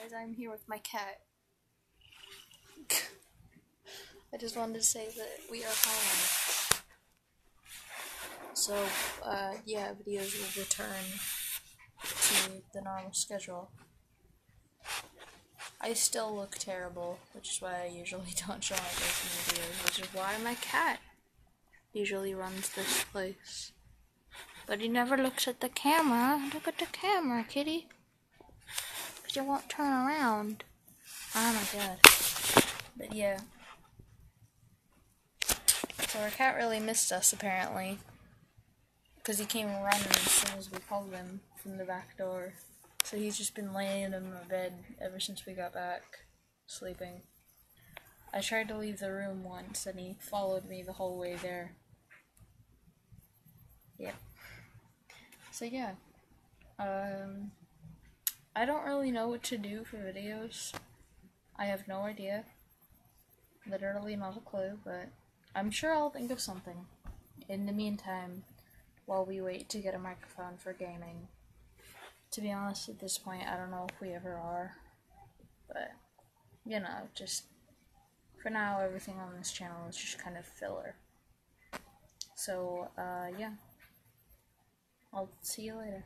Guys, I'm here with my cat. I just wanted to say that we are home. So, uh, yeah, videos will return to the normal schedule. I still look terrible, which is why I usually don't show my face in videos, which is why my cat usually runs this place. But he never looks at the camera. Look at the camera, kitty. You won't turn around. Oh my god. But yeah. So our cat really missed us, apparently. Because he came running as soon as we called him from the back door. So he's just been laying in my bed ever since we got back, sleeping. I tried to leave the room once and he followed me the whole way there. Yep. So yeah. Um I don't really know what to do for videos. I have no idea. Literally not a clue, but I'm sure I'll think of something. In the meantime, while we wait to get a microphone for gaming. To be honest, at this point, I don't know if we ever are. But, you know, just for now, everything on this channel is just kind of filler. So, uh, yeah. I'll see you later.